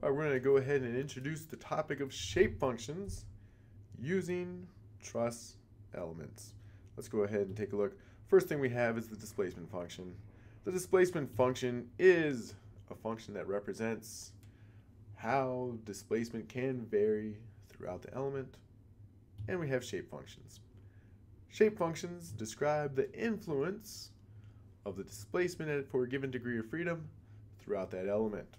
Right, we're going to go ahead and introduce the topic of shape functions using truss elements. Let's go ahead and take a look. First thing we have is the displacement function. The displacement function is a function that represents how displacement can vary throughout the element. And we have shape functions. Shape functions describe the influence of the displacement for a given degree of freedom throughout that element.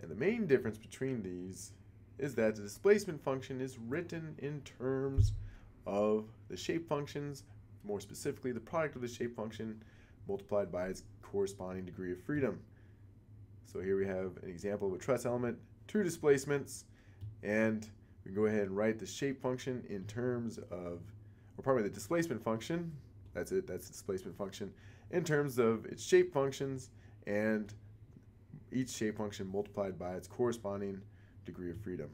And the main difference between these is that the displacement function is written in terms of the shape functions, more specifically the product of the shape function multiplied by its corresponding degree of freedom. So here we have an example of a truss element, two displacements, and we can go ahead and write the shape function in terms of, or probably the displacement function, that's it, that's the displacement function, in terms of its shape functions and each shape function multiplied by its corresponding degree of freedom.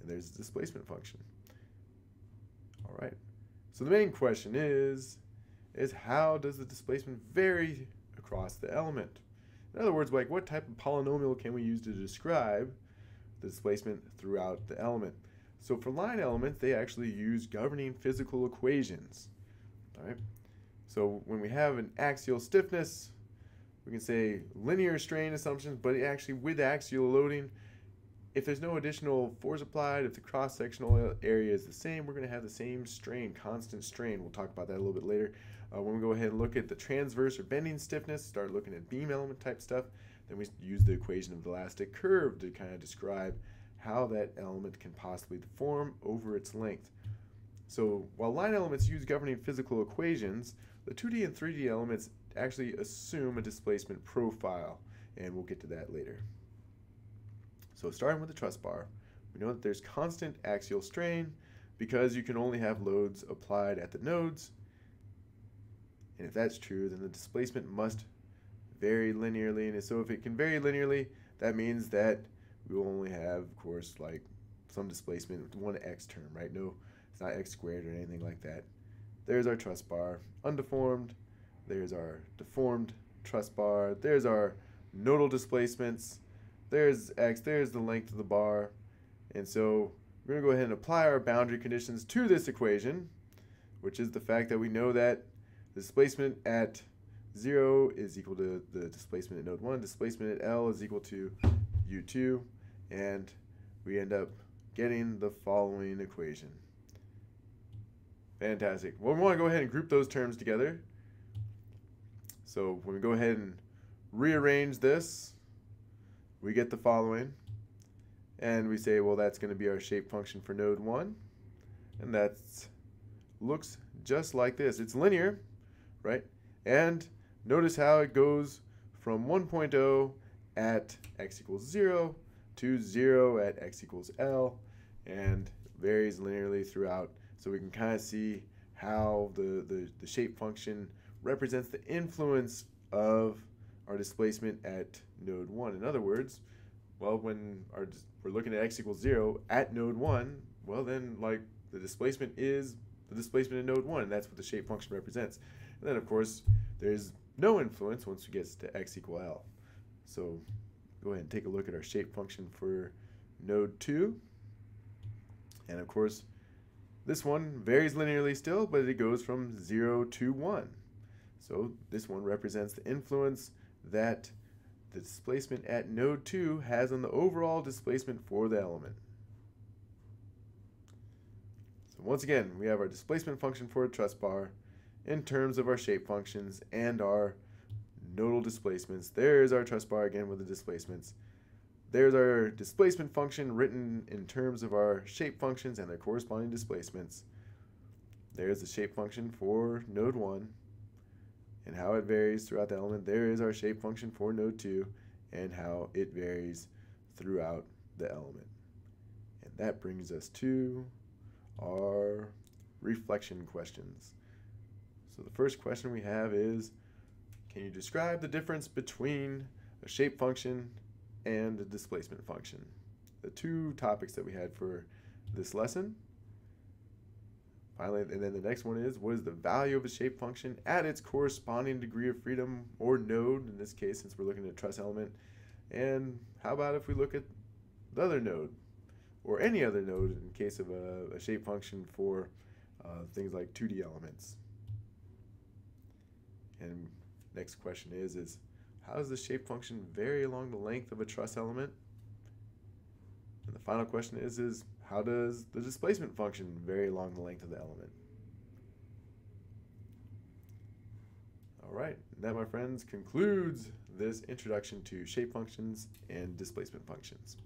And there's the displacement function. All right. So the main question is, is how does the displacement vary across the element? In other words, like what type of polynomial can we use to describe the displacement throughout the element? So for line elements, they actually use governing physical equations. All right. So when we have an axial stiffness, we can say linear strain assumptions, but actually with axial loading, if there's no additional force applied, if the cross-sectional area is the same, we're going to have the same strain, constant strain. We'll talk about that a little bit later. Uh, when we go ahead and look at the transverse or bending stiffness, start looking at beam element type stuff, then we use the equation of the elastic curve to kind of describe how that element can possibly deform over its length. So while line elements use governing physical equations, the 2D and 3D elements actually assume a displacement profile, and we'll get to that later. So starting with the truss bar, we know that there's constant axial strain because you can only have loads applied at the nodes. And if that's true, then the displacement must vary linearly. And so if it can vary linearly, that means that we will only have, of course, like some displacement one x term, right? No, it's not x squared or anything like that. There's our truss bar, undeformed, there's our deformed truss bar. There's our nodal displacements. There's x. There's the length of the bar. And so we're going to go ahead and apply our boundary conditions to this equation, which is the fact that we know that the displacement at 0 is equal to the displacement at node 1. Displacement at L is equal to U2. And we end up getting the following equation. Fantastic. Well, we want to go ahead and group those terms together. So when we go ahead and rearrange this, we get the following. And we say, well, that's going to be our shape function for node 1. And that looks just like this. It's linear, right? And notice how it goes from 1.0 at x equals 0 to 0 at x equals L and varies linearly throughout. So we can kind of see how the, the, the shape function represents the influence of our displacement at node 1. In other words, well, when our, we're looking at x equals 0 at node 1, well then, like, the displacement is the displacement in node 1, and that's what the shape function represents. And then, of course, there's no influence once we get to x equal L. So go ahead and take a look at our shape function for node 2. And, of course, this one varies linearly still, but it goes from 0 to 1. So this one represents the influence that the displacement at node 2 has on the overall displacement for the element. So once again, we have our displacement function for a truss bar in terms of our shape functions and our nodal displacements. There's our truss bar again with the displacements. There's our displacement function written in terms of our shape functions and their corresponding displacements. There's the shape function for node 1 and how it varies throughout the element. There is our shape function for node 2 and how it varies throughout the element. And that brings us to our reflection questions. So the first question we have is, can you describe the difference between a shape function and the displacement function? The two topics that we had for this lesson. Finally, and then the next one is what is the value of a shape function at its corresponding degree of freedom or node, in this case, since we're looking at a truss element, And how about if we look at the other node, or any other node in case of a, a shape function for uh, things like 2D elements? And next question is, is how does the shape function vary along the length of a truss element? And the final question is, is how does the displacement function vary along the length of the element? All right, that, my friends, concludes this introduction to shape functions and displacement functions.